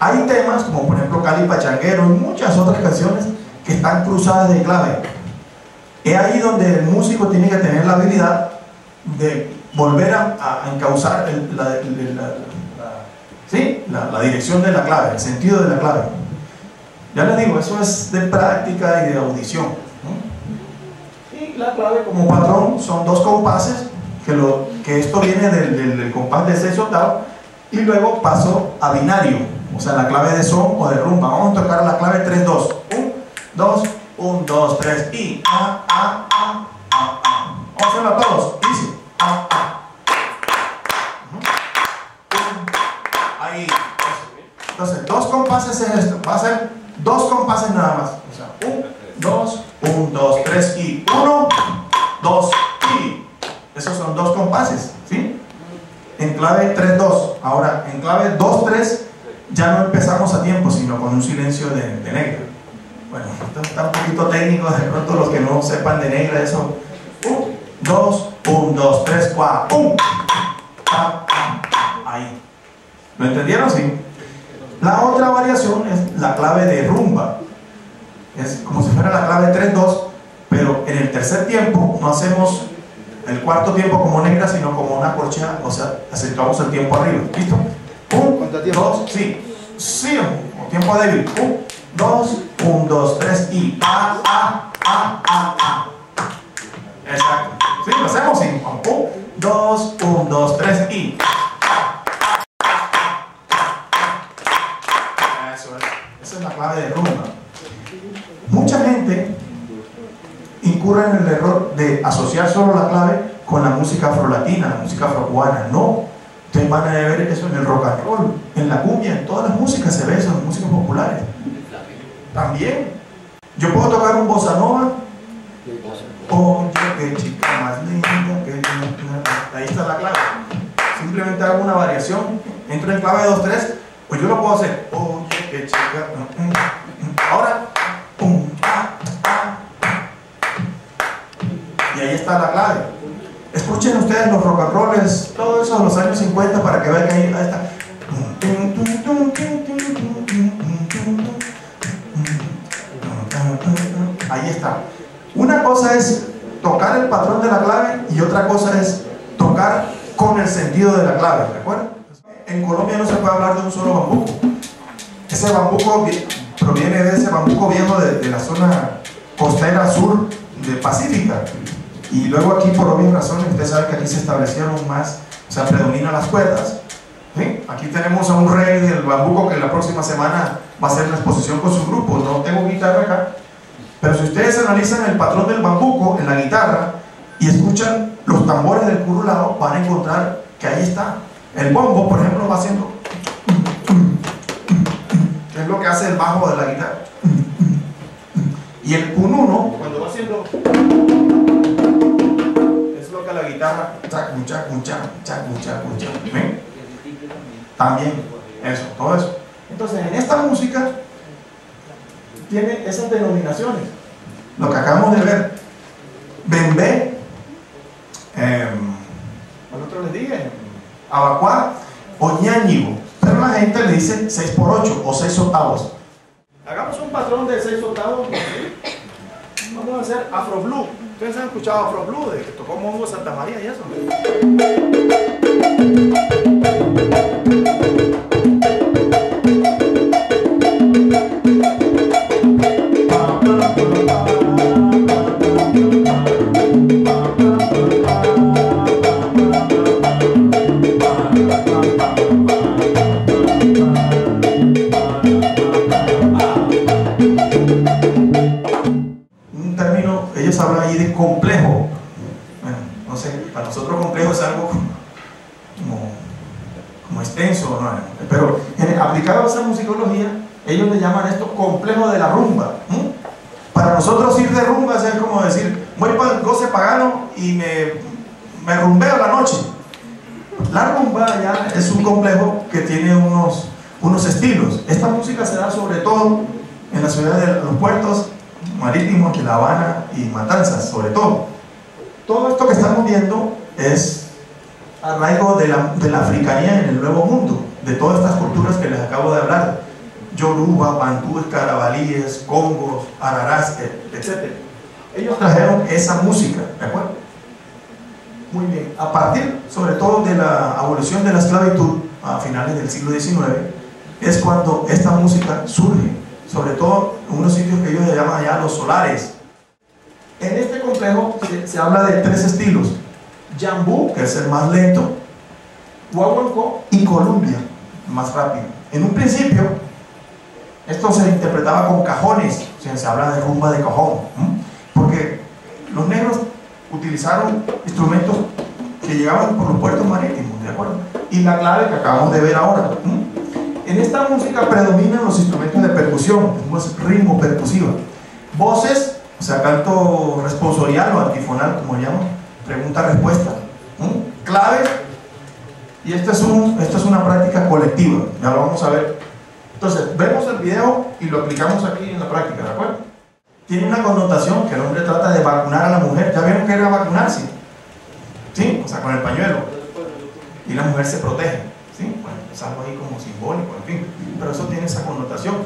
Hay temas, como por ejemplo Cali Pachanguero y muchas otras canciones que están cruzadas de clave. Es ahí donde el músico tiene que tener la habilidad de volver a, a encauzar la, dirección de la clave, el sentido de la clave. Ya les digo, eso es de práctica y de audición. Y la clave como patrón son dos compases, que, esto viene del, compás de seis octavos, y luego paso a binario, o sea, la clave de son o de rumba. Vamos a tocar la clave 3-2. 1, 2, 1, 2, 3 y A, A, A, A, A. Vamos a hacerlo a todos. Dice A, A. Ahí. Entonces, dos compases es esto. Va a ser dos compases nada más. O sea, 1, 2, 1, 2, 3 y 1, 2 y. Esos son dos compases, ¿sí? En clave 3-2. Ahora, en clave 2-3 ya no empezamos a tiempo, sino con un silencio de, de negra. Bueno, esto está un poquito técnico, de pronto los que no sepan de negra, eso. 1, 2, 1, 2, 3, 4, 1. Ahí. ¿Lo entendieron? Sí. La otra variación es la clave de rumba. Es como si fuera la clave 3-2, pero en el tercer tiempo no hacemos el cuarto tiempo como negra, sino como una corchea, o sea, acentuamos el tiempo arriba. ¿Listo? ¿Cuánto tiempo? dos, sí. Sí, tiempo débil. Un, dos, un, dos, tres y a, a, a, a, a. Exacto. Sí, lo hacemos sí. Un, dos, un, dos, tres y. Eso es. Esa es la clave de rumba. Mucha gente incurre en el error de asociar solo la clave con la música afrolatina, la música afrocubana. No. Ustedes van a ver eso en el rock and roll, en la cumbia, en todas las músicas se ve eso, en músicas populares. También. Yo puedo tocar un bossa nova. Oye, qué chica más linda. Ahí está la clave. Simplemente hago una variación. Entro en clave 2-3, pues yo lo puedo hacer. Oye, qué chica. Ahora, pum, y ahí está la clave. Escuchen ustedes los rock and rolls, todo eso de los años 50 para que vean que ahí, ahí está. Ahí está. Una cosa es tocar el patrón de la clave y otra cosa es tocar con el sentido de la clave, ¿recuerdan? En Colombia no se puede hablar de un solo bambuco. Ese bambuco vi- proviene de ese bambuco viejo de, de la zona costera sur de Pacífica. Y luego aquí, por obvias razones, ustedes saben que aquí se establecieron más, o sea, predominan las cuerdas. Aquí tenemos a un rey del bambuco que la próxima semana va a hacer una exposición con su grupo. No tengo guitarra acá. Pero si ustedes analizan el patrón del bambuco en la guitarra y escuchan los tambores del curulao, van a encontrar que ahí está. El bombo, por ejemplo, va haciendo es lo que hace el bajo de la guitarra. Y el cununo, cuando va haciendo, guitarra, chacu, chacu, chacu, chacu, chacu, chacu. ¿Ven? También, eso, todo eso. Entonces, en esta música tiene esas denominaciones. Lo que acabamos de ver, bembé, eh, ¿cuál otro les dije? Abacuá o ñáñigo. Pero la gente le dice 6 por 8 o 6 octavos. Hagamos un patrón de 6 octavos. Vamos a hacer Afro Blue. ¿Ustedes han escuchado Afro Blue? De que tocó Mongo Santa María y eso. Complejo. Bueno, no sé, para nosotros complejo es algo como, como, extenso, ¿no? pero en- aplicado a esa musicología, ellos le llaman esto complejo de la rumba. Para nosotros ir de rumba es como decir, voy para el goce pagano y me, me rumbeo la noche. La rumba ya es un complejo que tiene unos, unos estilos. Esta música se da sobre todo en las ciudades de los puertos marítimos de La Habana y Matanzas, sobre todo. Todo esto que estamos viendo es arraigo de la, de la africanía en el Nuevo Mundo, de todas estas culturas que les acabo de hablar. yoruba, bantúes, carabalíes, congos, ararás, etc. Ellos trajeron esa música, ¿de acuerdo? Muy bien. A partir, sobre todo, de la abolición de la esclavitud a finales del siglo XIX, es cuando esta música surge, sobre todo en unos sitios que ellos llaman allá los solares. En este complejo se, habla de tres estilos: Jambú, que es el más lento, Guaguancó y Columbia, más rápido. En un principio, esto se interpretaba con cajones, o sea, se habla de rumba de cajón, porque los negros utilizaron instrumentos que llegaban por los puertos marítimos, ¿de acuerdo? Y la clave que acabamos de ver ahora. En esta música predominan los instrumentos de percusión, ritmo percusivo. Voces, o sea, canto responsorial o antifonal, como llaman, pregunta-respuesta. Claves, y esta es, un, esta es una práctica colectiva, ya lo vamos a ver. Entonces, vemos el video y lo aplicamos aquí en la práctica, ¿de acuerdo? tiene una connotación que el hombre trata de vacunar a la mujer. Ya vieron que era vacunarse. ¿Sí? O sea, con el pañuelo. Y la mujer se protege. Es algo ahí como simbólico, en fin. Pero eso tiene esa connotación.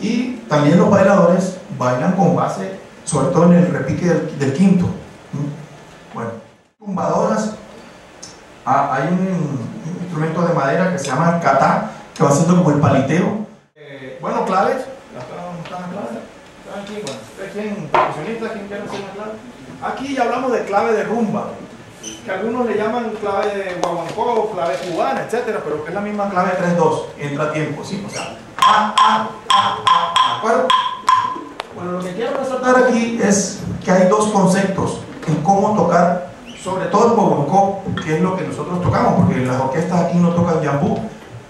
Y también los bailadores bailan con base, sobre todo en el repique del, quinto. Bueno, tumbadoras. Hay un, instrumento de madera que se llama catá, que va haciendo como el paliteo. Eh, bueno, claves aquí, bueno, ¿quién, profesionista, quién quiere hacer una clave? Aquí ya hablamos de clave de rumba, que algunos le llaman clave de guaguancó, clave cubana, etcétera, pero que es la misma clave 3-2, entra a tiempo, ¿sí? O sea, A, A, A, A, ¿de acuerdo? Bueno, lo que quiero resaltar aquí es que hay dos conceptos en cómo tocar, sobre todo el guaguancó, que es lo que nosotros tocamos, porque las orquestas aquí no tocan jambú,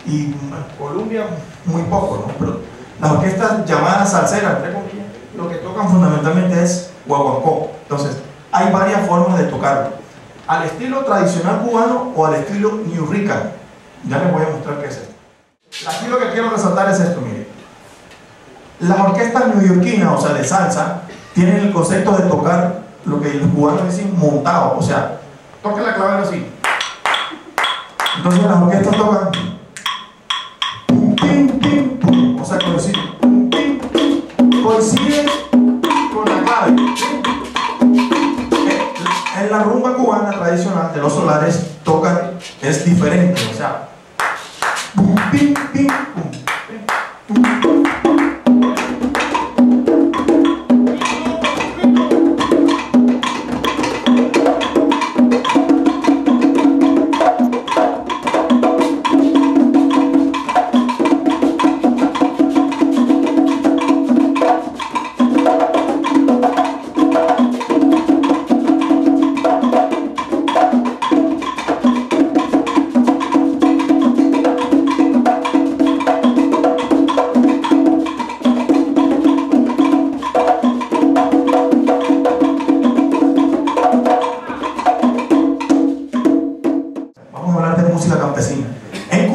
y Colombia muy poco, ¿no? Pero las orquestas llamadas salseras, lo que tocan fundamentalmente es guaguancó. Entonces, hay varias formas de tocarlo. Al estilo tradicional cubano o al estilo New Rican. Ya les voy a mostrar qué es esto. Aquí lo que quiero resaltar es esto, mire. Las orquestas neoyorquinas, o sea, de salsa, tienen el concepto de tocar lo que los cubanos dicen montado, o sea, toca la clave así. Entonces las orquestas tocan o sea, como decir, coincide con la clave. La rumba cubana tradicional de los solares tocan, es diferente, o sea,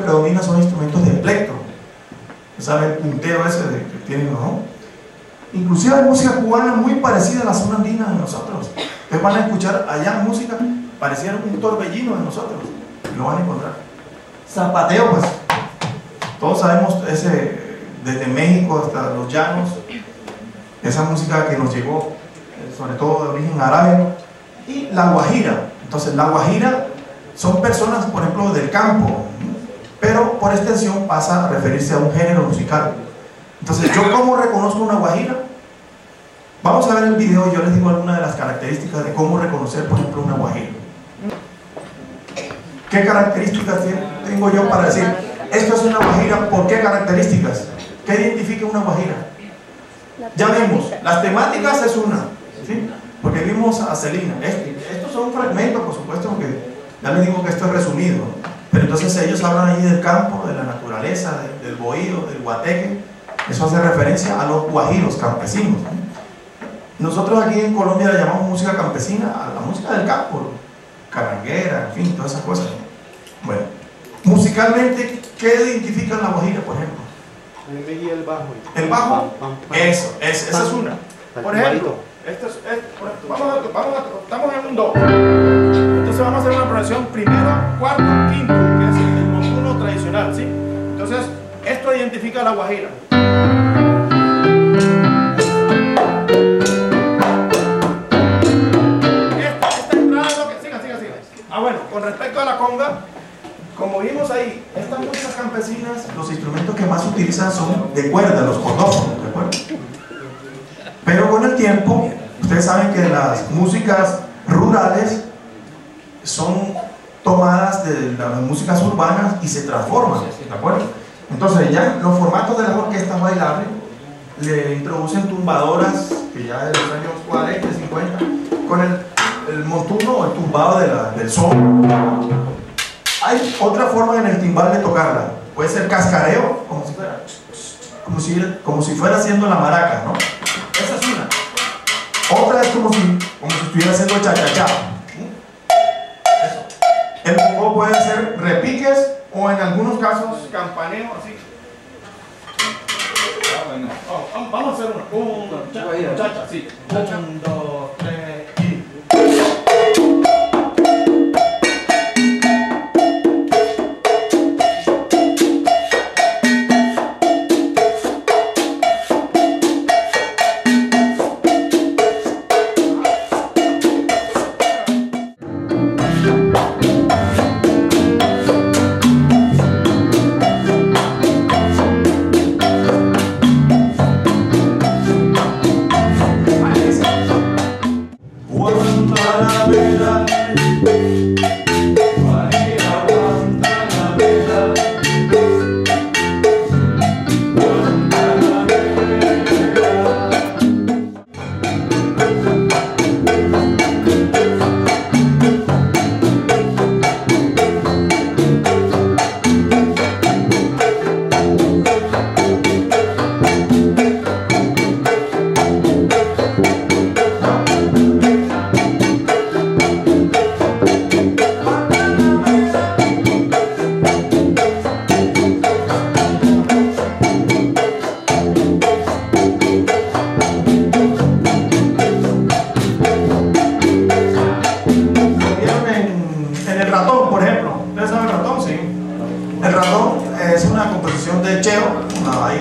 predominan son instrumentos de plectro. ¿Saben el punteo ese de, que tienen no? Inclusive hay música cubana muy parecida a la zona andina de nosotros. Ustedes van a escuchar allá música parecida a un torbellino de nosotros. lo van a encontrar. Zapateo, pues. Todos sabemos ese, desde México hasta los llanos, esa música que nos llegó, eh, sobre todo de origen árabe. Y la guajira. Entonces, la guajira son personas, por ejemplo, del campo, pero por extensión pasa a referirse a un género musical. Entonces, ¿yo cómo reconozco una guajira? Vamos a ver el video y yo les digo algunas de las características de cómo reconocer, por ejemplo, una guajira. ¿Qué características tengo yo para decir, esto es una guajira? ¿Por qué características? ¿Qué identifica una guajira? Ya vimos, las temáticas es una. ¿sí? Porque vimos a Celina. Estos son fragmentos, por supuesto, que ya les digo que esto es resumido. Pero entonces ellos hablan ahí del campo, de la naturaleza, del bohío, del guateque. Eso hace referencia a los guajiros campesinos. Nosotros aquí en Colombia le llamamos música campesina a la música del campo, caranguera, en fin, todas esas cosas. Bueno, musicalmente, ¿qué identifica la guajira, por ejemplo? el bajo. ¿El bajo? Eso, esa es una. Por ejemplo, esto es, vamos a, vamos a, estamos en un do. Entonces vamos a hacer una progresión primero, cuarto, quinto, que es el montuno tradicional, ¿sí? Entonces, esto identifica la guajira. Utilizan son de cuerda, los cordófonos, ¿de acuerdo? Pero con el tiempo, ustedes saben que las músicas rurales son tomadas de las músicas urbanas y se transforman, ¿de acuerdo? Entonces ya los formatos de las orquestas bailables le introducen tumbadoras, que ya de los años 40, 50, con el, el montuno o el tumbado del son. Hay otra forma en el timbal de tocarla, puede ser cascareo, como si fuera, como si, como si fuera haciendo la maraca, ¿no? Esa es una. Otra es como si, como si estuviera haciendo cha-cha-cha. El bongo puede ser repiques o en algunos casos campaneo así. Ah, vamos a hacer una. Un cha-cha, sí. Un, dos, tres